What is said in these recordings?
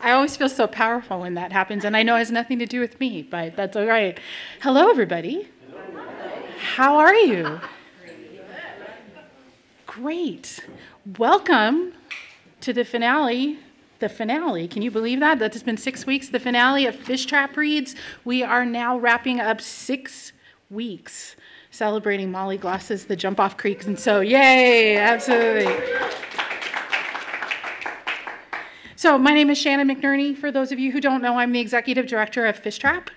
I always feel so powerful when that happens, and I know it has nothing to do with me, but that's all right. Hello, everybody. How are you? Great. Welcome to the finale. The finale. Can you believe that? That has been six weeks. The finale of Fishtrap Reads. We are now wrapping up six weeks celebrating Molly Gloss's The Jump Off Creeks. And so, yay, absolutely. So, my name is Shannon McNerney. For those of you who don't know, I'm the executive director of Fishtrap.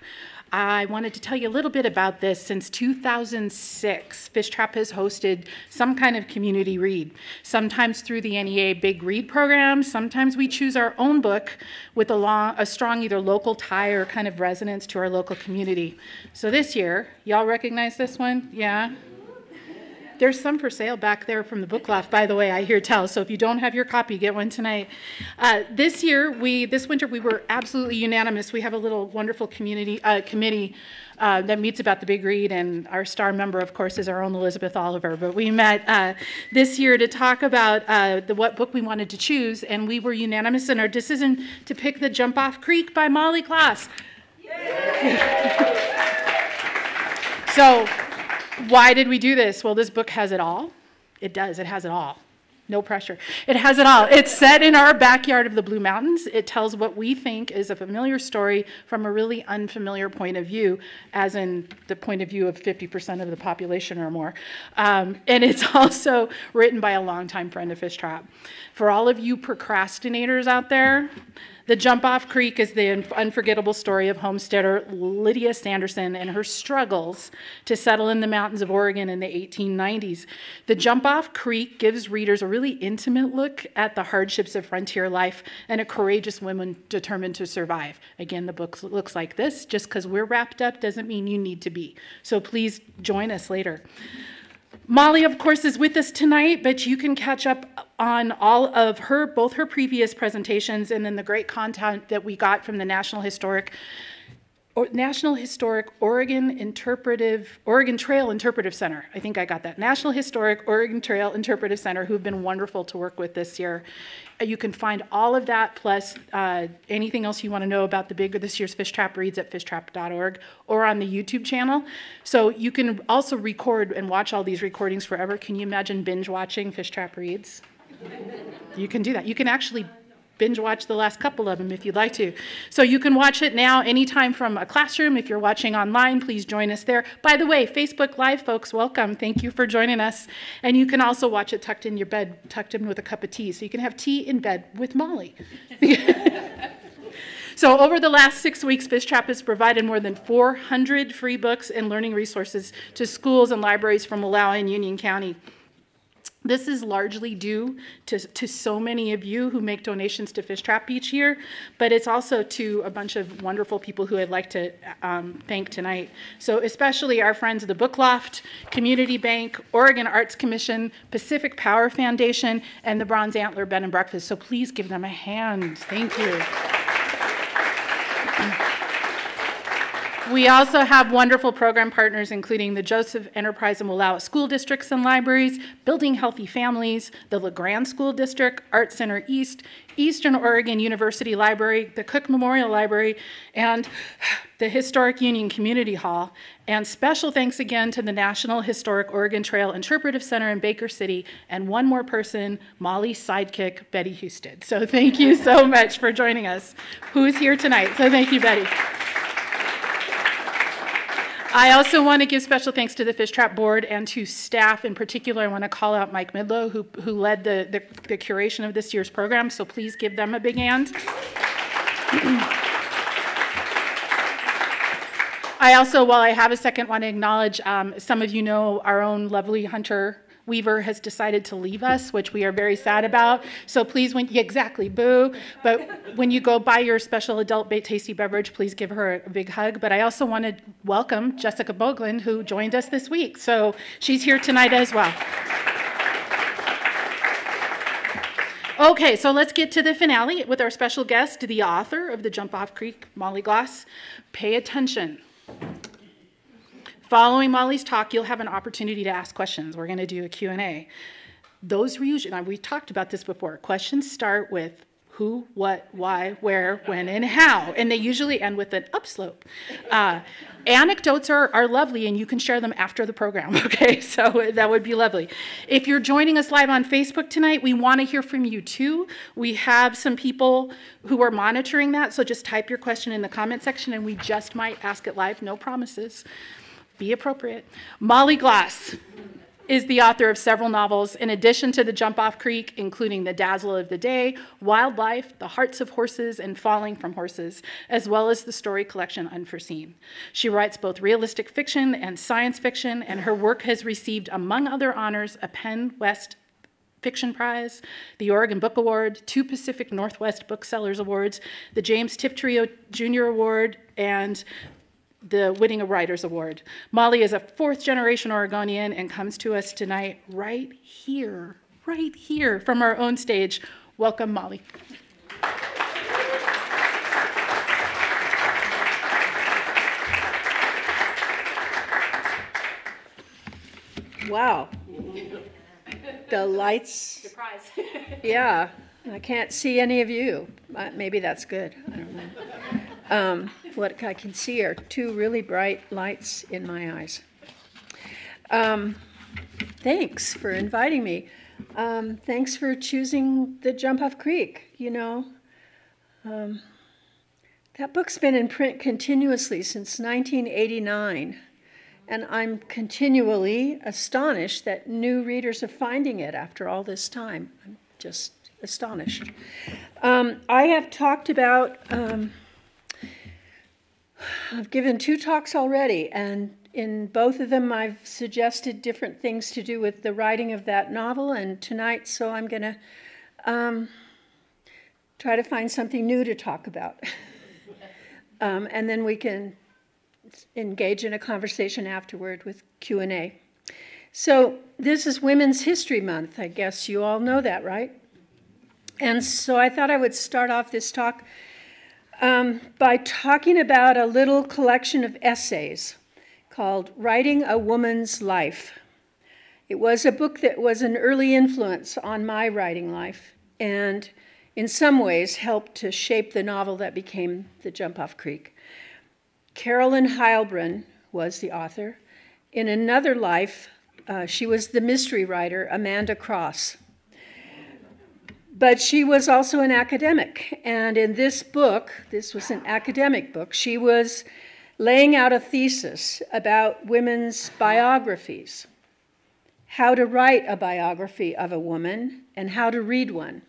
I wanted to tell you a little bit about this. Since 2006, Fishtrap has hosted some kind of community read, sometimes through the NEA Big Read program, sometimes we choose our own book with a, long, a strong either local tie or kind of resonance to our local community. So this year, y'all recognize this one? Yeah? There's some for sale back there from the book loft, by the way, I hear tell. So if you don't have your copy, get one tonight. Uh, this year, we this winter, we were absolutely unanimous. We have a little wonderful community uh, committee uh, that meets about the big read, and our star member, of course, is our own Elizabeth Oliver. But we met uh, this year to talk about uh, the what book we wanted to choose, and we were unanimous in our decision to pick The Jump Off Creek by Molly Gloss. so why did we do this? Well, this book has it all. It does, it has it all. No pressure. It has it all. It's set in our backyard of the Blue Mountains. It tells what we think is a familiar story from a really unfamiliar point of view, as in the point of view of 50% of the population or more. Um, and it's also written by a longtime friend of Fishtrap. For all of you procrastinators out there, the Jump Off Creek is the unforgettable story of homesteader Lydia Sanderson and her struggles to settle in the mountains of Oregon in the 1890s. The Jump Off Creek gives readers a really intimate look at the hardships of frontier life and a courageous woman determined to survive. Again, the book looks like this. Just because we're wrapped up doesn't mean you need to be. So please join us later. Molly, of course, is with us tonight, but you can catch up on all of her, both her previous presentations and then the great content that we got from the National Historic or National Historic Oregon Interpretive Oregon Trail Interpretive Center. I think I got that. National Historic Oregon Trail Interpretive Center, who've been wonderful to work with this year. Uh, you can find all of that plus uh, anything else you want to know about the big this year's Fishtrap Reads at fishtrap.org or on the YouTube channel. So you can also record and watch all these recordings forever. Can you imagine binge watching Fishtrap Reads? You can do that. You can actually binge watch the last couple of them if you'd like to. So you can watch it now anytime from a classroom. If you're watching online, please join us there. By the way, Facebook Live folks, welcome. Thank you for joining us. And you can also watch it tucked in your bed, tucked in with a cup of tea. So you can have tea in bed with Molly. So over the last six weeks, Fishtrap has provided more than 400 free books and learning resources to schools and libraries from Wallowa and Union County. This is largely due to, to so many of you who make donations to Fishtrap each year, but it's also to a bunch of wonderful people who I'd like to um, thank tonight. So especially our friends the Book Loft, Community Bank, Oregon Arts Commission, Pacific Power Foundation, and the Bronze Antler Bed and Breakfast. So please give them a hand. Thank you. We also have wonderful program partners, including the Joseph Enterprise and Wallowa School Districts and Libraries, Building Healthy Families, the La Grande School District, Art Center East, Eastern Oregon University Library, the Cook Memorial Library, and the Historic Union Community Hall. And special thanks again to the National Historic Oregon Trail Interpretive Center in Baker City, and one more person, Molly's sidekick, Betty Husted. So thank you so much for joining us. Who's here tonight? So thank you, Betty. I also want to give special thanks to the Fishtrap Board and to staff in particular. I want to call out Mike Midlow, who, who led the, the, the curation of this year's program, so please give them a big hand. I also, while I have a second, want to acknowledge um, some of you know our own lovely Hunter Weaver has decided to leave us, which we are very sad about. So please, when exactly, boo. But when you go buy your special adult bait tasty beverage, please give her a big hug. But I also want to welcome Jessica Boglin, who joined us this week. So she's here tonight as well. Okay, so let's get to the finale with our special guest, the author of the Jump Off Creek, Molly Gloss. Pay attention. Following Molly's talk, you'll have an opportunity to ask questions. We're going to do a Q&A. Those usually, we talked about this before. Questions start with who, what, why, where, when, and how. And they usually end with an upslope. Uh, anecdotes are, are lovely, and you can share them after the program, okay? So that would be lovely. If you're joining us live on Facebook tonight, we want to hear from you too. We have some people who are monitoring that, so just type your question in the comment section, and we just might ask it live. No promises. Be appropriate. Molly Gloss is the author of several novels, in addition to The Jump Off Creek, including The Dazzle of the Day, Wildlife, The Hearts of Horses, and Falling from Horses, as well as the story collection Unforeseen. She writes both realistic fiction and science fiction, and her work has received, among other honors, a PEN West Fiction Prize, the Oregon Book Award, two Pacific Northwest Booksellers Awards, the James Tiptree Jr. Award, and the Whiting Writers Award. Molly is a fourth generation Oregonian and comes to us tonight right here, right here from our own stage. Welcome, Molly. Wow. The lights. Surprise. yeah, I can't see any of you. Uh, maybe that's good. I don't know. Um, what I can see are two really bright lights in my eyes. Um, thanks for inviting me. Um, thanks for choosing the Jump Off Creek. You know, um, that book's been in print continuously since 1989, and I'm continually astonished that new readers are finding it after all this time. I'm just astonished. Um, I have talked about um, I've given two talks already, and in both of them, I've suggested different things to do with the writing of that novel. And tonight, so I'm going to um, try to find something new to talk about, um, and then we can engage in a conversation afterward with Q and A. So this is Women's History Month. I guess you all know that, right? And so I thought I would start off this talk um, by talking about a little collection of essays called Writing a Woman's Life. It was a book that was an early influence on my writing life and in some ways helped to shape the novel that became The Jump Off Creek. Carolyn Heilbrun was the author. In another life, uh, she was the mystery writer Amanda Cross. But she was also an academic. And in this book, this was an academic book, she was laying out a thesis about women's biographies, how to write a biography of a woman, and how to read one.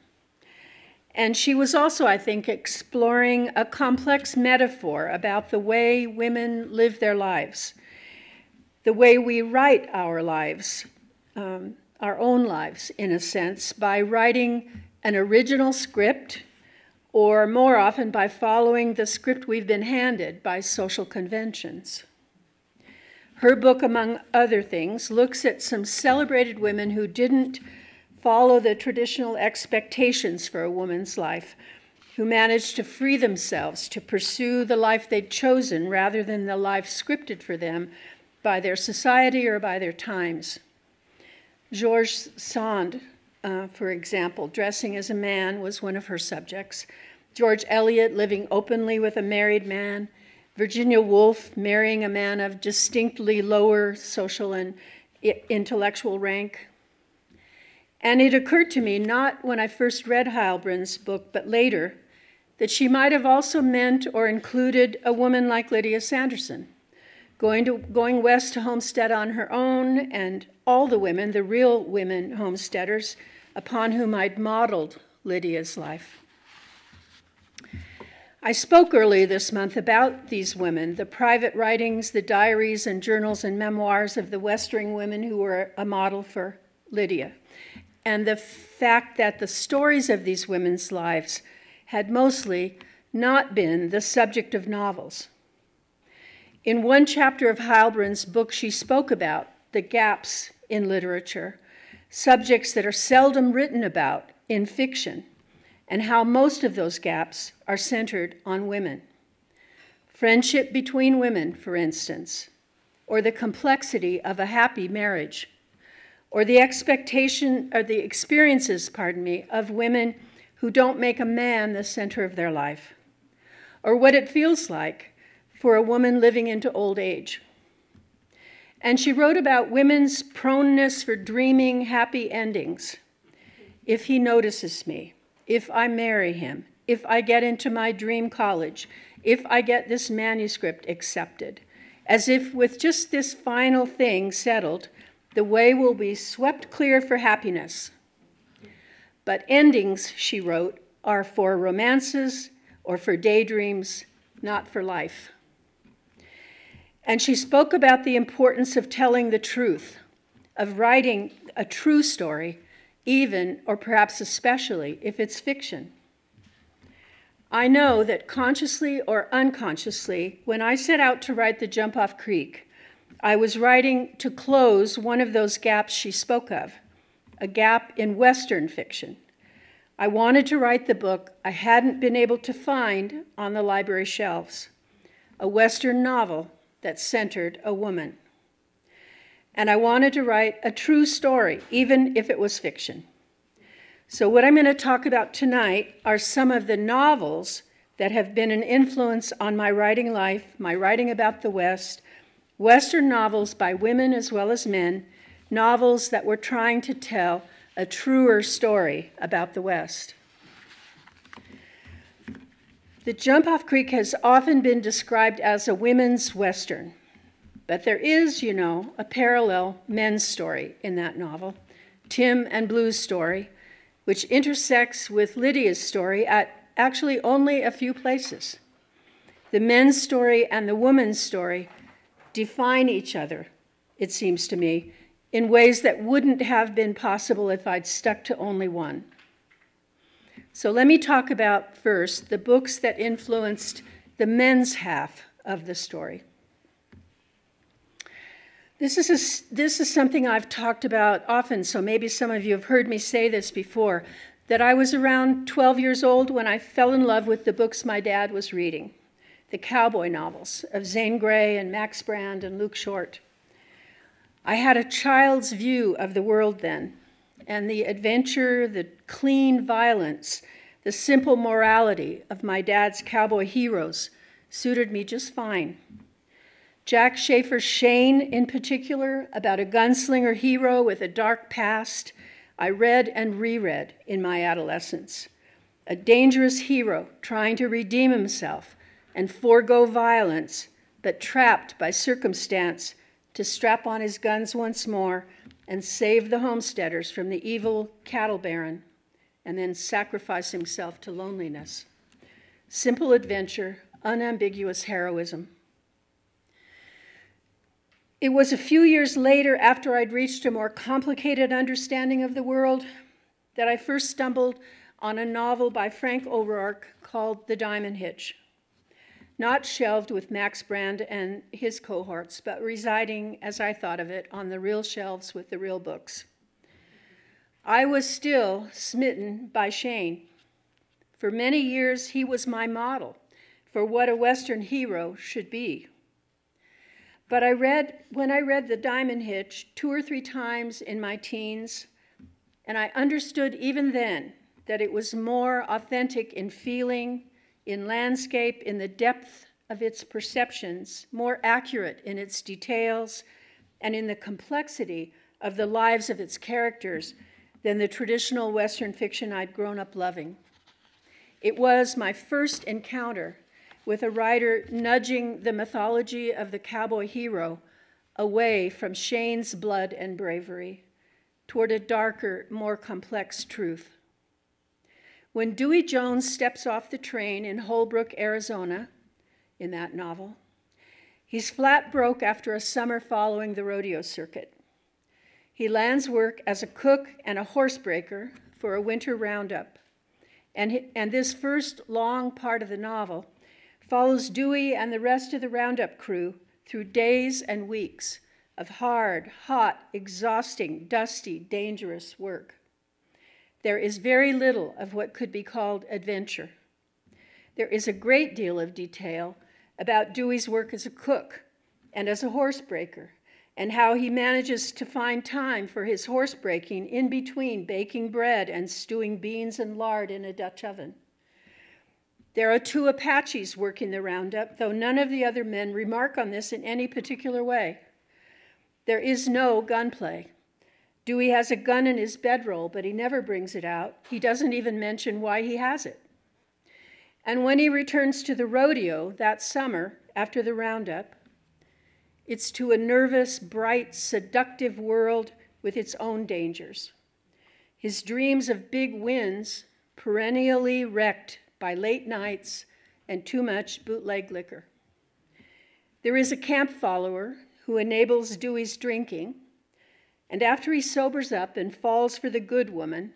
And she was also, I think, exploring a complex metaphor about the way women live their lives, the way we write our lives, um, our own lives, in a sense, by writing an original script, or more often by following the script we've been handed by social conventions. Her book, among other things, looks at some celebrated women who didn't follow the traditional expectations for a woman's life, who managed to free themselves to pursue the life they'd chosen rather than the life scripted for them by their society or by their times. George Sand uh, for example, dressing as a man was one of her subjects. George Eliot living openly with a married man. Virginia Woolf marrying a man of distinctly lower social and intellectual rank. And it occurred to me, not when I first read Heilbrun's book, but later, that she might have also meant or included a woman like Lydia Sanderson, going, to, going west to homestead on her own, and all the women, the real women homesteaders, upon whom I'd modeled Lydia's life. I spoke early this month about these women, the private writings, the diaries and journals and memoirs of the Westering women who were a model for Lydia, and the fact that the stories of these women's lives had mostly not been the subject of novels. In one chapter of Heilbrun's book, she spoke about the gaps in literature subjects that are seldom written about in fiction, and how most of those gaps are centered on women. Friendship between women, for instance, or the complexity of a happy marriage, or the expectation or the experiences, pardon me, of women who don't make a man the center of their life, or what it feels like for a woman living into old age. And she wrote about women's proneness for dreaming happy endings. If he notices me, if I marry him, if I get into my dream college, if I get this manuscript accepted, as if with just this final thing settled, the way will be swept clear for happiness. But endings, she wrote, are for romances or for daydreams, not for life. And she spoke about the importance of telling the truth, of writing a true story, even or perhaps especially if it's fiction. I know that consciously or unconsciously, when I set out to write The Jump Off Creek, I was writing to close one of those gaps she spoke of, a gap in Western fiction. I wanted to write the book I hadn't been able to find on the library shelves, a Western novel that centered a woman. And I wanted to write a true story, even if it was fiction. So, what I'm going to talk about tonight are some of the novels that have been an influence on my writing life, my writing about the West, Western novels by women as well as men, novels that were trying to tell a truer story about the West. The Jump Off Creek has often been described as a women's Western, but there is, you know, a parallel men's story in that novel, Tim and Blue's story, which intersects with Lydia's story at actually only a few places. The men's story and the woman's story define each other, it seems to me, in ways that wouldn't have been possible if I'd stuck to only one. So let me talk about first the books that influenced the men's half of the story. This is, a, this is something I've talked about often, so maybe some of you have heard me say this before that I was around 12 years old when I fell in love with the books my dad was reading the cowboy novels of Zane Grey and Max Brand and Luke Short. I had a child's view of the world then, and the adventure, the clean violence, the simple morality of my dad's cowboy heroes suited me just fine. Jack Schaefer's Shane, in particular, about a gunslinger hero with a dark past, I read and reread in my adolescence. A dangerous hero trying to redeem himself and forego violence, but trapped by circumstance to strap on his guns once more and save the homesteaders from the evil cattle baron, and then sacrifice himself to loneliness. Simple adventure, unambiguous heroism. It was a few years later, after I'd reached a more complicated understanding of the world, that I first stumbled on a novel by Frank O'Rourke called The Diamond Hitch. Not shelved with Max Brand and his cohorts, but residing, as I thought of it, on the real shelves with the real books. I was still smitten by Shane. For many years, he was my model for what a Western hero should be. But I read, when I read The Diamond Hitch two or three times in my teens, and I understood even then that it was more authentic in feeling, in landscape, in the depth of its perceptions, more accurate in its details, and in the complexity of the lives of its characters than the traditional Western fiction I'd grown up loving. It was my first encounter with a writer nudging the mythology of the cowboy hero away from Shane's blood and bravery toward a darker, more complex truth. When Dewey Jones steps off the train in Holbrook, Arizona, in that novel, he's flat broke after a summer following the rodeo circuit. He lands work as a cook and a horsebreaker for a winter roundup. And, and this first long part of the novel follows Dewey and the rest of the Roundup crew through days and weeks of hard, hot, exhausting, dusty, dangerous work. There is very little of what could be called adventure. There is a great deal of detail about Dewey's work as a cook and as a horsebreaker and how he manages to find time for his horse breaking in between baking bread and stewing beans and lard in a Dutch oven. There are two Apaches working the roundup, though none of the other men remark on this in any particular way. There is no gunplay. Dewey has a gun in his bedroll, but he never brings it out. He doesn't even mention why he has it. And when he returns to the rodeo that summer after the roundup, it's to a nervous, bright, seductive world with its own dangers. His dreams of big wins perennially wrecked by late nights and too much bootleg liquor. There is a camp follower who enables Dewey's drinking, and after he sobers up and falls for the good woman,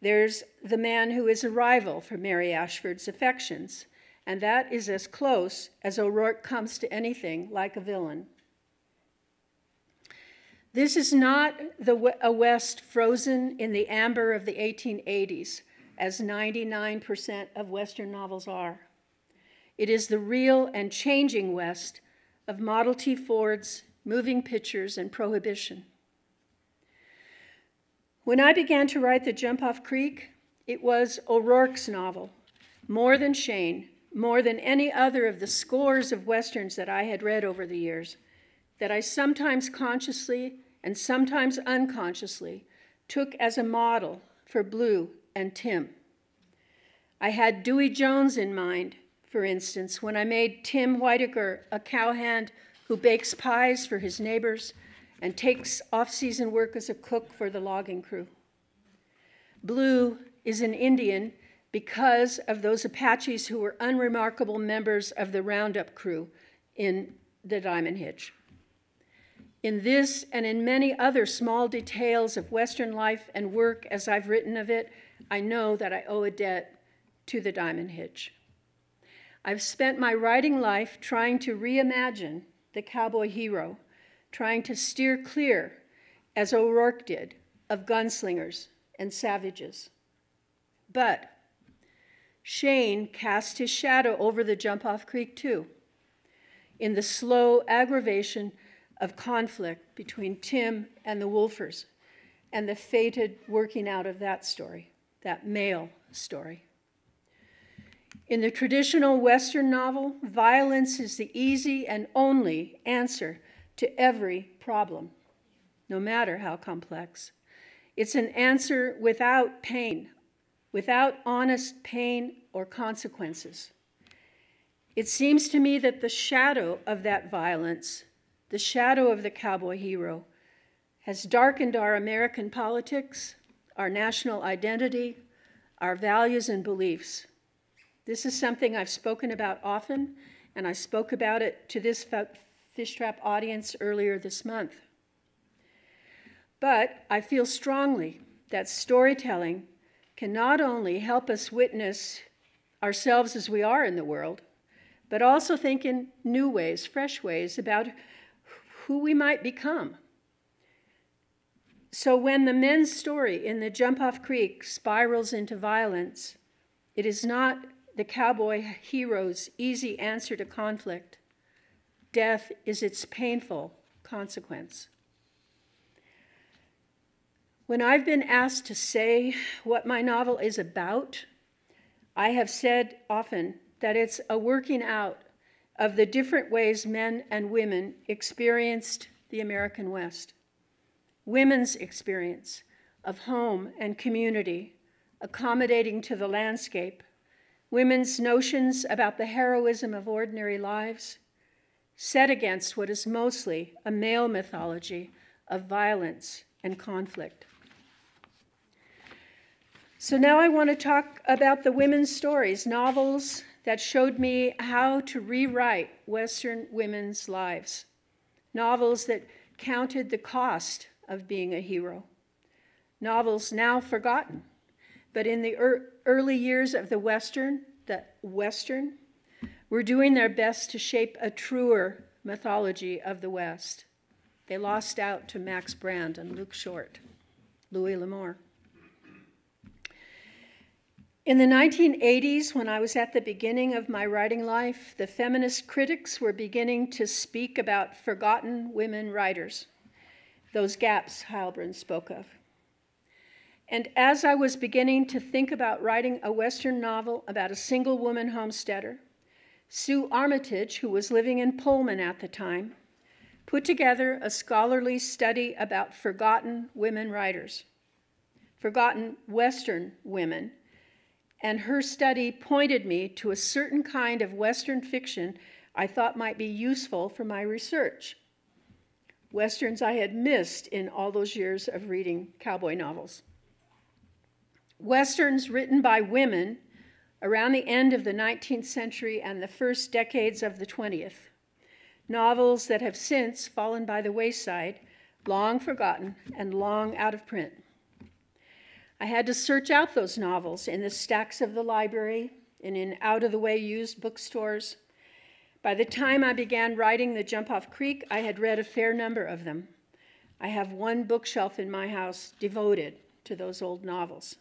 there's the man who is a rival for Mary Ashford's affections, and that is as close as O'Rourke comes to anything like a villain. This is not the, a West frozen in the amber of the 1880s, as 99% of Western novels are. It is the real and changing West of Model T Fords, moving pictures, and prohibition. When I began to write The Jump Off Creek, it was O'Rourke's novel, more than Shane, more than any other of the scores of Westerns that I had read over the years, that I sometimes consciously and sometimes unconsciously, took as a model for Blue and Tim. I had Dewey Jones in mind, for instance, when I made Tim Whitaker a cowhand who bakes pies for his neighbors and takes off season work as a cook for the logging crew. Blue is an Indian because of those Apaches who were unremarkable members of the Roundup crew in the Diamond Hitch. In this and in many other small details of Western life and work as I've written of it, I know that I owe a debt to the Diamond Hitch. I've spent my writing life trying to reimagine the cowboy hero, trying to steer clear, as O'Rourke did, of gunslingers and savages. But Shane cast his shadow over the Jump Off Creek too, in the slow aggravation of conflict between Tim and the Wolfers and the fated working out of that story, that male story. In the traditional Western novel, violence is the easy and only answer to every problem, no matter how complex. It's an answer without pain, without honest pain or consequences. It seems to me that the shadow of that violence the shadow of the cowboy hero, has darkened our American politics, our national identity, our values and beliefs. This is something I've spoken about often, and I spoke about it to this Fishtrap audience earlier this month. But I feel strongly that storytelling can not only help us witness ourselves as we are in the world, but also think in new ways, fresh ways about who we might become. So when the men's story in the Jump Off Creek spirals into violence, it is not the cowboy hero's easy answer to conflict. Death is its painful consequence. When I've been asked to say what my novel is about, I have said often that it's a working out of the different ways men and women experienced the American West. Women's experience of home and community, accommodating to the landscape, women's notions about the heroism of ordinary lives, set against what is mostly a male mythology of violence and conflict. So now I want to talk about the women's stories, novels that showed me how to rewrite Western women's lives. Novels that counted the cost of being a hero. Novels now forgotten, but in the er early years of the Western, the Western, were doing their best to shape a truer mythology of the West. They lost out to Max Brand and Luke Short, Louis L'Amour. In the 1980s, when I was at the beginning of my writing life, the feminist critics were beginning to speak about forgotten women writers, those gaps Heilbrun spoke of. And as I was beginning to think about writing a Western novel about a single woman homesteader, Sue Armitage, who was living in Pullman at the time, put together a scholarly study about forgotten women writers, forgotten Western women and her study pointed me to a certain kind of Western fiction I thought might be useful for my research. Westerns I had missed in all those years of reading cowboy novels. Westerns written by women around the end of the 19th century and the first decades of the 20th. Novels that have since fallen by the wayside, long forgotten and long out of print. I had to search out those novels in the stacks of the library and in out of the way used bookstores. By the time I began writing The Jump Off Creek, I had read a fair number of them. I have one bookshelf in my house devoted to those old novels.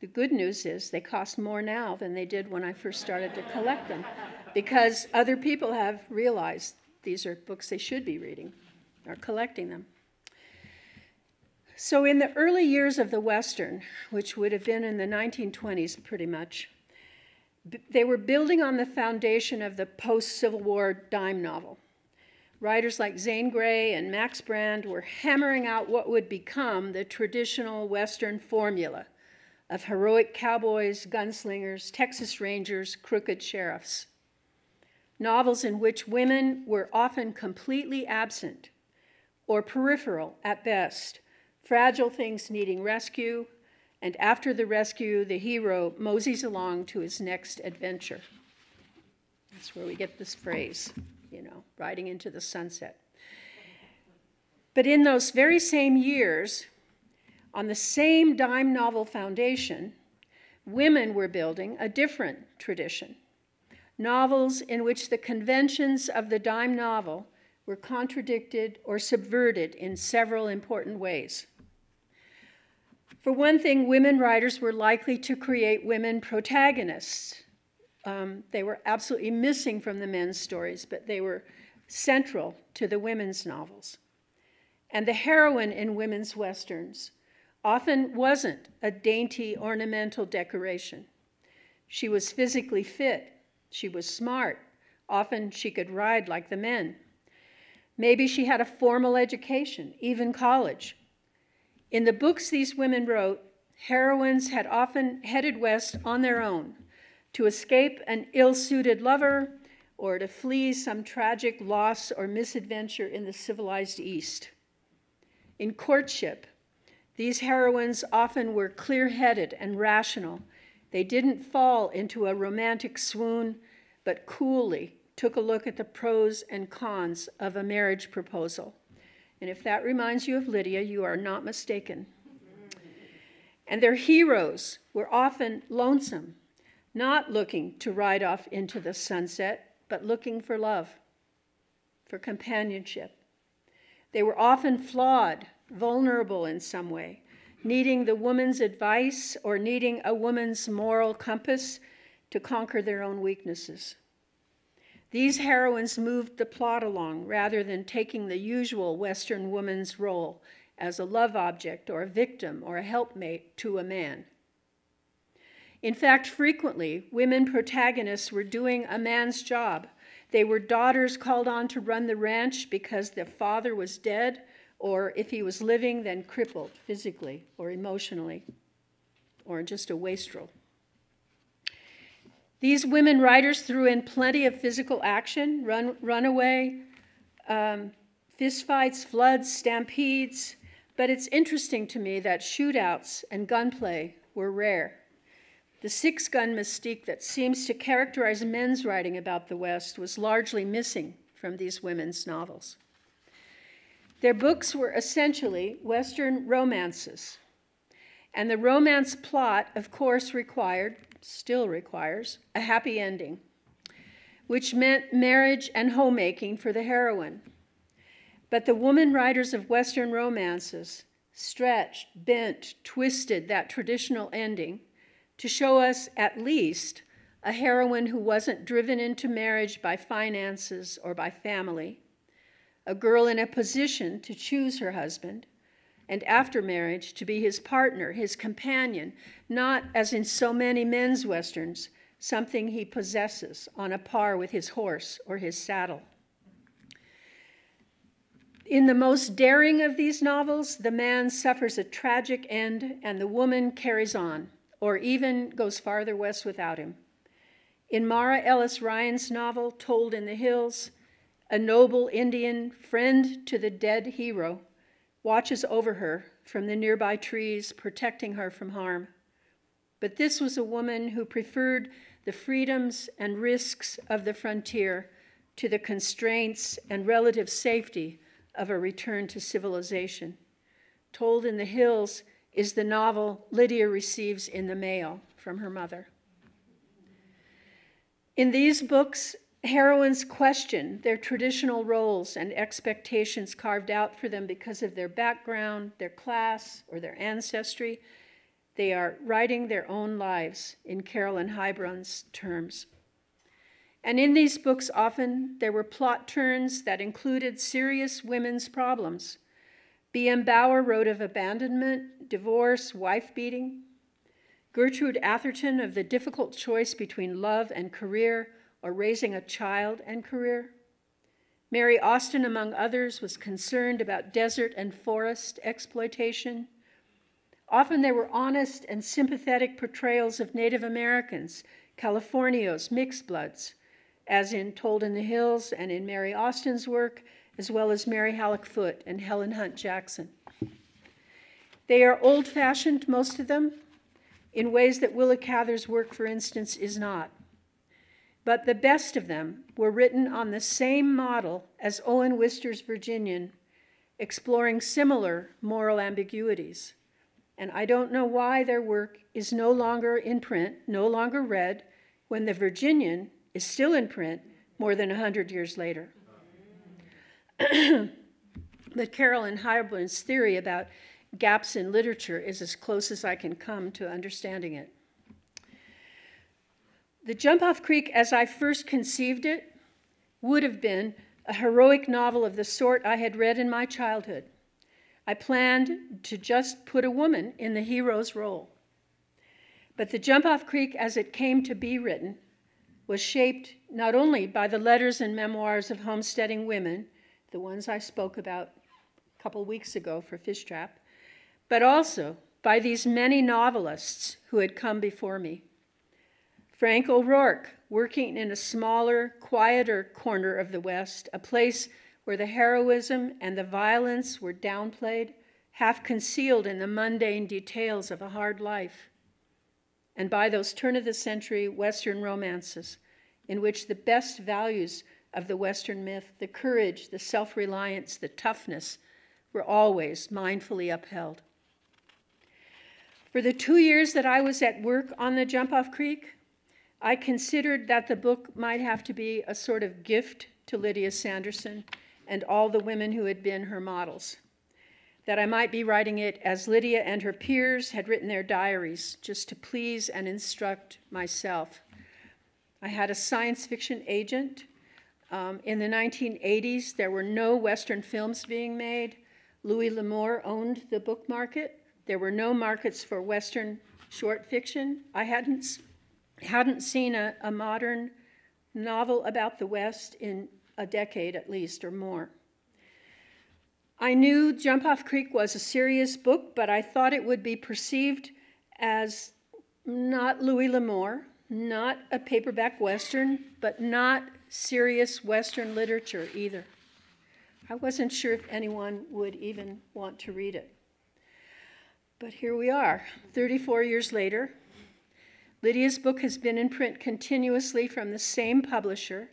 The good news is they cost more now than they did when I first started to collect them because other people have realized these are books they should be reading or collecting them. So, in the early years of the Western, which would have been in the 1920s pretty much, they were building on the foundation of the post Civil War dime novel. Writers like Zane Grey and Max Brand were hammering out what would become the traditional Western formula of heroic cowboys, gunslingers, Texas Rangers, crooked sheriffs. Novels in which women were often completely absent or peripheral at best fragile things needing rescue, and after the rescue, the hero moseys along to his next adventure. That's where we get this phrase, you know, riding into the sunset. But in those very same years, on the same dime novel foundation, women were building a different tradition. Novels in which the conventions of the dime novel were contradicted or subverted in several important ways. For one thing, women writers were likely to create women protagonists. Um, they were absolutely missing from the men's stories, but they were central to the women's novels. And the heroine in women's westerns often wasn't a dainty ornamental decoration. She was physically fit, she was smart, often she could ride like the men. Maybe she had a formal education, even college. In the books these women wrote, heroines had often headed west on their own to escape an ill suited lover or to flee some tragic loss or misadventure in the civilized East. In courtship, these heroines often were clear headed and rational. They didn't fall into a romantic swoon, but coolly took a look at the pros and cons of a marriage proposal. And if that reminds you of Lydia, you are not mistaken. And their heroes were often lonesome, not looking to ride off into the sunset, but looking for love, for companionship. They were often flawed, vulnerable in some way, needing the woman's advice or needing a woman's moral compass to conquer their own weaknesses. These heroines moved the plot along rather than taking the usual Western woman's role as a love object or a victim or a helpmate to a man. In fact, frequently, women protagonists were doing a man's job. They were daughters called on to run the ranch because their father was dead, or if he was living, then crippled physically or emotionally, or just a wastrel. These women writers threw in plenty of physical action run, runaway, um, fistfights, floods, stampedes. But it's interesting to me that shootouts and gunplay were rare. The six gun mystique that seems to characterize men's writing about the West was largely missing from these women's novels. Their books were essentially Western romances. And the romance plot, of course, required still requires, a happy ending, which meant marriage and homemaking for the heroine. But the woman writers of Western romances stretched, bent, twisted that traditional ending to show us at least a heroine who wasn't driven into marriage by finances or by family, a girl in a position to choose her husband, and after marriage to be his partner, his companion, not as in so many men's westerns, something he possesses on a par with his horse or his saddle. In the most daring of these novels, the man suffers a tragic end and the woman carries on, or even goes farther west without him. In Marah Ellis Ryan's novel, Told in the Hills, a noble Indian, friend to the dead hero, watches over her from the nearby trees, protecting her from harm. But this was a woman who preferred the freedoms and risks of the frontier to the constraints and relative safety of a return to civilization. Told in the Hills is the novel Lydia receives in the mail from her mother. In these books, heroines question their traditional roles and expectations carved out for them because of their background, their class, or their ancestry. They are writing their own lives in Carolyn Heilbrun's terms. And in these books, often there were plot turns that included serious women's problems. B.M. Bower wrote of abandonment, divorce, wife beating. Gertrude Atherton of the difficult choice between love and career or raising a child and career. Mary Austin, among others, was concerned about desert and forest exploitation. Often there were honest and sympathetic portrayals of Native Americans, Californios, mixed bloods, as in Told in the Hills and in Mary Austin's work, as well as Mary Hallock Foote and Helen Hunt Jackson. They are old fashioned, most of them, in ways that Willa Cather's work, for instance, is not. But the best of them were written on the same model as Owen Wister's Virginian, exploring similar moral ambiguities. And I don't know why their work is no longer in print, no longer read, when the Virginian is still in print more than 100 years later. but Carolyn Heilbrun's theory about gaps in literature is as close as I can come to understanding it. The Jump Off Creek, as I first conceived it, would have been a heroic novel of the sort I had read in my childhood. I planned to just put a woman in the hero's role. But the Jump Off Creek, as it came to be written, was shaped not only by the letters and memoirs of homesteading women, the ones I spoke about a couple weeks ago for Fishtrap, but also by these many novelists who had come before me. Frank O'Rourke, working in a smaller, quieter corner of the West, a place where the heroism and the violence were downplayed, half concealed in the mundane details of a hard life, and by those turn of the century Western romances, in which the best values of the Western myth, the courage, the self reliance, the toughness, were always mindfully upheld. For the two years that I was at work on the Jump Off Creek, I considered that the book might have to be a sort of gift to Lydia Sanderson and all the women who had been her models. That I might be writing it as Lydia and her peers had written their diaries, just to please and instruct myself. I had a science fiction agent. Um, in the 1980s, there were no Western films being made. Louis L'Amour owned the book market. There were no markets for Western short fiction. I hadn't hadn't seen a, a modern novel about the West in a decade at least or more. I knew Jump Off Creek was a serious book, but I thought it would be perceived as not Louis L'Amour, not a paperback Western, but not serious Western literature either. I wasn't sure if anyone would even want to read it. But here we are, 34 years later, Lydia's book has been in print continuously from the same publisher.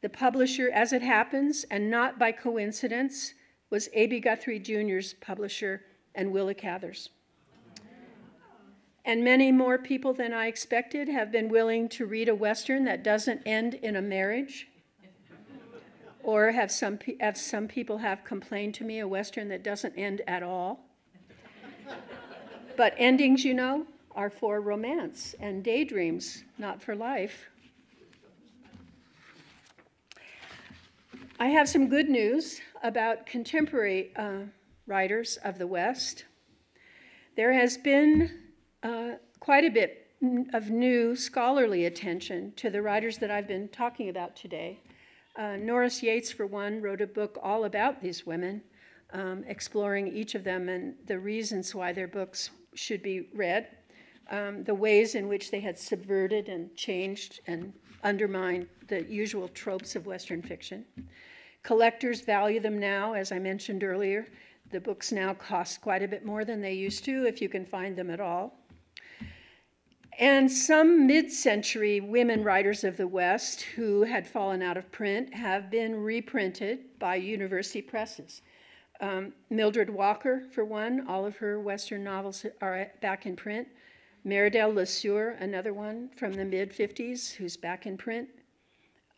The publisher, as it happens, and not by coincidence, was A.B. Guthrie Jr.'s publisher and Willa Cather's. And many more people than I expected have been willing to read a Western that doesn't end in a marriage. Or have some, have some people have complained to me a Western that doesn't end at all. But endings, you know, are for romance and daydreams, not for life. I have some good news about contemporary uh, writers of the West. There has been uh, quite a bit of new scholarly attention to the writers that I've been talking about today. Uh, Norris Yates, for one, wrote a book all about these women, um, exploring each of them and the reasons why their books should be read, um, the ways in which they had subverted and changed and undermined the usual tropes of Western fiction. Collectors value them now, as I mentioned earlier. The books now cost quite a bit more than they used to, if you can find them at all. And some mid century women writers of the West who had fallen out of print have been reprinted by university presses. Um, Mildred Walker, for one, all of her Western novels are back in print. Meridel LeSueur, another one from the mid 50s, who's back in print.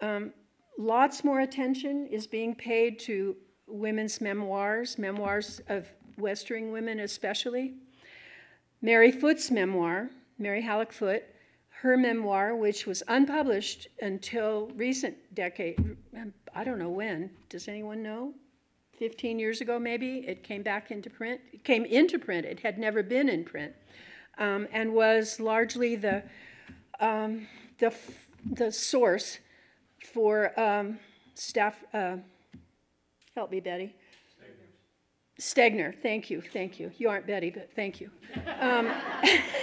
Um, lots more attention is being paid to women's memoirs, memoirs of Western women especially. Mary Foote's memoir, Mary Hallock Foote, her memoir, which was unpublished until recent decade, I don't know when. Does anyone know? 15 years ago, maybe, it came back into print. It came into print. It had never been in print, um, and was largely the um, the the source for um, staff. Uh, help me, Betty. Stegner, thank you, thank you. You aren't Betty, but thank you. Um,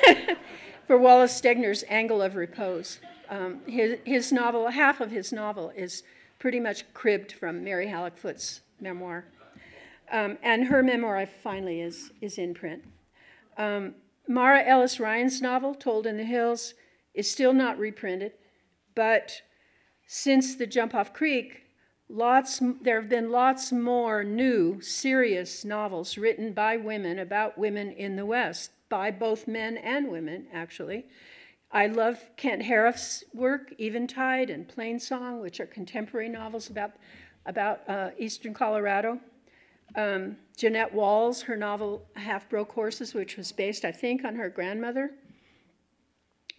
for Wallace Stegner's Angle of Repose. Um, his, his novel, half of his novel, is pretty much cribbed from Mary Hallock Foote's memoir. Um, and her memoir finally is, is in print. Um, Marah Ellis Ryan's novel, Told in the Hills, is still not reprinted, but since the Jump Off Creek, lots, there have been lots more new, serious novels written by women about women in the West, by both men and women, actually. I love Kent Haruf's work, Eventide and Plainsong, which are contemporary novels about, about uh, eastern Colorado. Um, Jeannette Walls, her novel Half Broke Horses, which was based, I think, on her grandmother.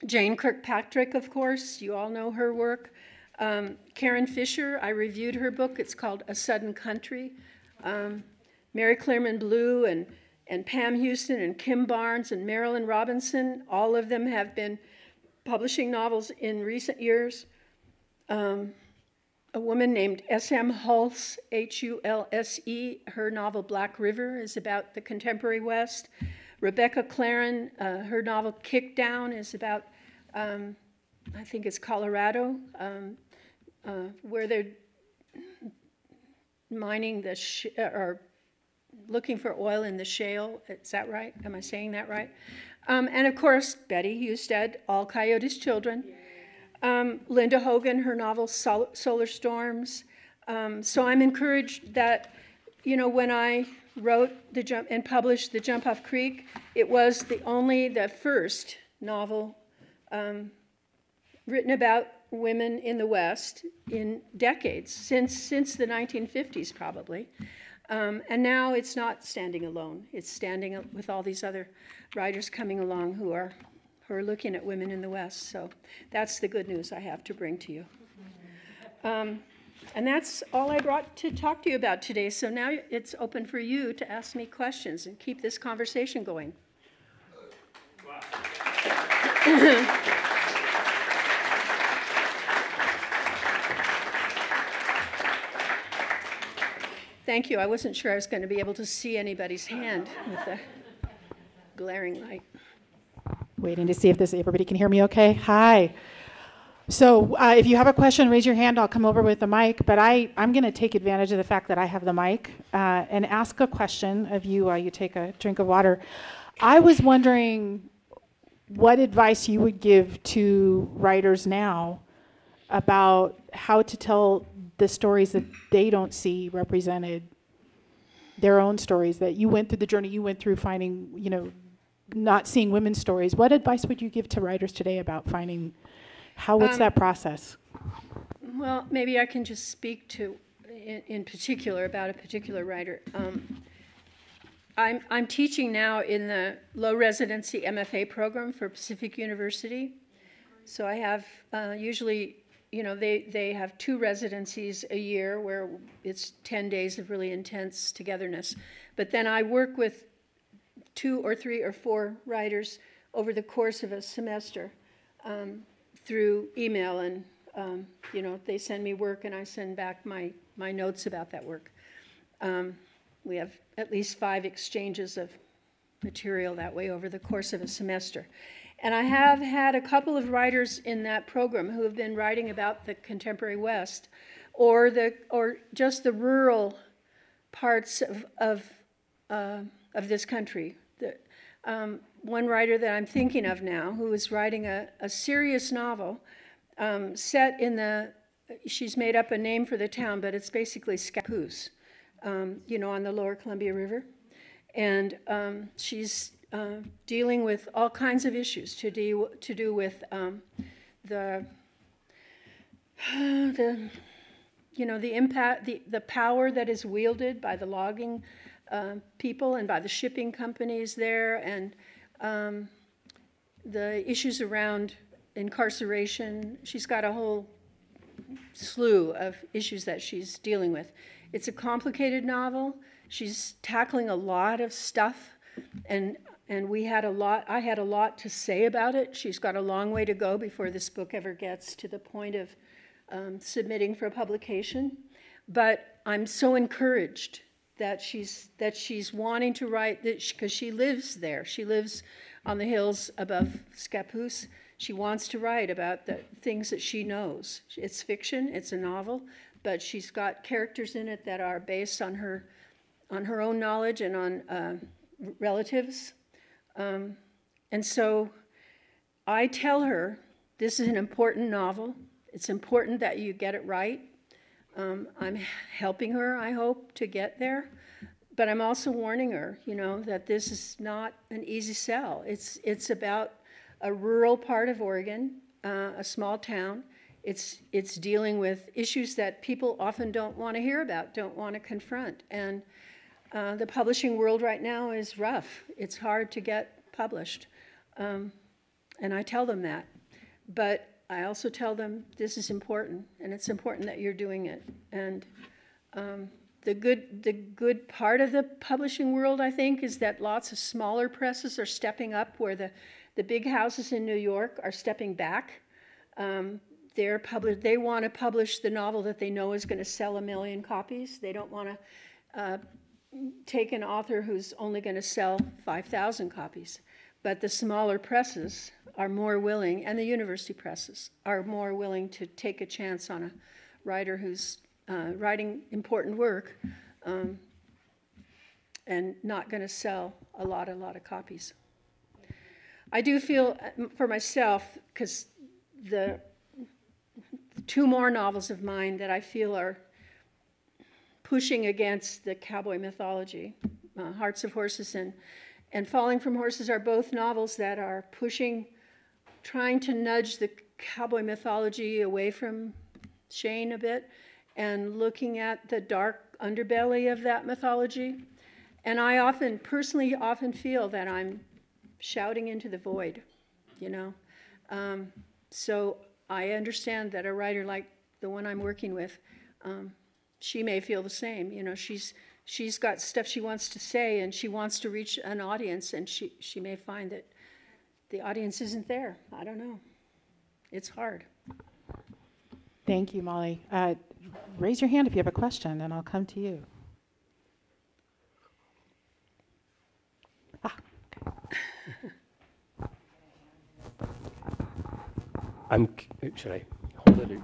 Jane Kirkpatrick, of course, you all know her work. Um, Karen Fisher, I reviewed her book. It's called A Sudden Country. Um, Mary Clearman Blew and, and Pam Houston and Kim Barnes and Marilynne Robinson, all of them have been publishing novels in recent years. Um, a woman named S.M. Hulse, H U L S E, her novel Black River is about the contemporary West. Rebecca Clarren, uh, her novel Kickdown is about, um, I think it's Colorado. Um, uh, where they're mining the uh, or looking for oil in the shale. Is that right? Am I saying that right? Um, and of course, Betty Husted, All Coyotes' Children. Um, Linda Hogan, her novel Sol- Solar Storms. Um, so I'm encouraged that, you know, when I wrote the jump and published the Jump Off Creek, it was the only, the first novel um, written about women in the West in decades, since, since the 1950s probably. Um, and now it's not standing alone. It's standing with all these other writers coming along who are, who are looking at women in the West. So that's the good news I have to bring to you. Um, and that's all I brought to talk to you about today. So now it's open for you to ask me questions and keep this conversation going. Thank you. I wasn't sure I was going to be able to see anybody's hand with the glaring light. Waiting to see if this everybody can hear me okay. Hi. So uh, if you have a question, raise your hand. I'll come over with the mic. But I, I'm going to take advantage of the fact that I have the mic uh, and ask a question of you while you take a drink of water. I was wondering what advice you would give to writers now about how to tell the stories that they don't see represented, their own stories that you went through the journey you went through finding, you know, not seeing women's stories. What advice would you give to writers today about finding how what's um, that process? Well, maybe I can just speak to in, in particular about a particular writer. Um, I'm, I'm teaching now in the low residency MFA program for Pacific University. So I have, uh, usually, you know, they, they have two residencies a year where it's 10 days of really intense togetherness. But then I work with two or three or four writers over the course of a semester um, through email and, um, you know, they send me work and I send back my, my notes about that work. Um, we have at least five exchanges of material that way over the course of a semester. And I have had a couple of writers in that program who have been writing about the contemporary West or, the, or just the rural parts of, of, uh, of this country. Um, one writer that I'm thinking of now who is writing a, a serious novel um, set in the, she's made up a name for the town, but it's basically Scappoose um, you know, on the lower Columbia River. And um, she's uh, dealing with all kinds of issues to, do to do with um, the, the, you know, the impact, the, the power that is wielded by the logging uh, people and by the shipping companies there, and um, the issues around incarceration. She's got a whole slew of issues that she's dealing with. It's a complicated novel. She's tackling a lot of stuff, and and we had a lot. I had a lot to say about it. She's got a long way to go before this book ever gets to the point of um, submitting for publication. But I'm so encouraged that she's that she's wanting to write that because she, she lives there. She lives on the hills above Scappoose. She wants to write about the things that she knows. It's fiction. It's a novel, but she's got characters in it that are based on her, on her own knowledge and on uh, relatives. Um, and so I tell her this is an important novel. It's important that you get it right. Um, I'm helping her, I hope, to get there. But I'm also warning her, you know, that this is not an easy sell. It's, it's about a rural part of Oregon, uh, a small town, it's, it's dealing with issues that people often don't want to hear about, don't want to confront. And uh, the publishing world right now is rough. It's hard to get published. Um, and I tell them that. But I also tell them this is important, and it's important that you're doing it. And um, the good, the good part of the publishing world, I think, is that lots of smaller presses are stepping up, where the, the big houses in New York are stepping back. Um, they're publish, they want to publish the novel that they know is going to sell a million copies. They don't want to uh, take an author who's only going to sell 5,000 copies. But the smaller presses are more willing, and the university presses are more willing to take a chance on a writer who's uh, writing important work um, and not going to sell a lot, a lot of copies. I do feel uh, for myself, because the two more novels of mine that I feel are pushing against the cowboy mythology. Uh, Hearts of Horses and, and Falling from Horses are both novels that are pushing, trying to nudge the cowboy mythology away from Shane a bit and looking at the dark underbelly of that mythology. And I often, personally, often feel that I'm shouting into the void, you know. Um, so I understand that a writer like the one I'm working with, um, she may feel the same. You know, she's she's got stuff she wants to say and she wants to reach an audience, and she she may find that the audience isn't there. I don't know. It's hard. Thank you, Molly. Uh, raise your hand if you have a question, and I'll come to you. Ah. I'm, should I hold it?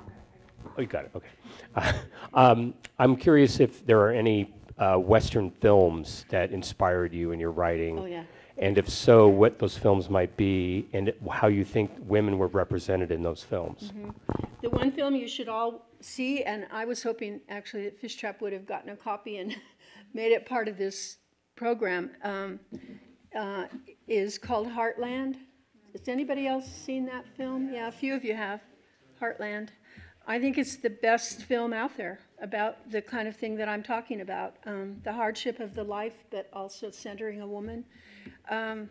Oh, you got it, okay. Uh, um, I'm curious if there are any uh, Western films that inspired you in your writing. Oh, yeah. And if so, what those films might be and how you think women were represented in those films. Mm-hmm. The one film you should all see, and I was hoping actually that Fishtrap would have gotten a copy and made it part of this program, um, uh, is called Heartland. Has anybody else seen that film? Yeah, a few of you have. Heartland. I think it's the best film out there about the kind of thing that I'm talking about um, the hardship of the life, but also centering a woman. Um,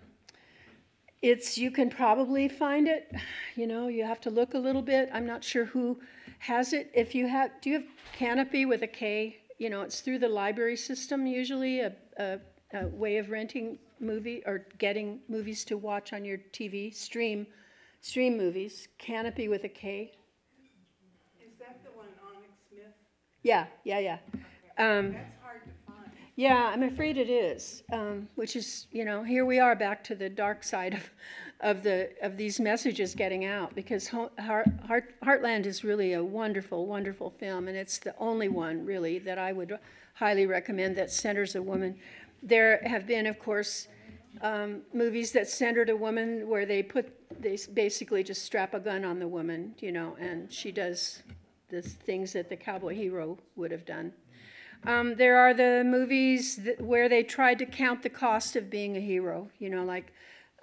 it's you can probably find it you know you have to look a little bit. I'm not sure who has it. If you have do you have Kanopy with a k? You know it's through the library system usually a, a, a way of renting movie or getting movies to watch on your tv stream stream movies. Kanopy with a k Is that the one Onyx Smith? Yeah yeah yeah um, That's hard to find. Yeah, I'm afraid it is. Um, which is, you know, here we are back to the dark side of, of the of these messages getting out because Heart, Heart, Heartland is really a wonderful, wonderful film, and it's the only one really that I would highly recommend that centers a woman. There have been, of course, um, movies that centered a woman where they put they basically just strap a gun on the woman, you know, and she does the things that the cowboy hero would have done. Um, there are the movies that, where they tried to count the cost of being a hero. You know, like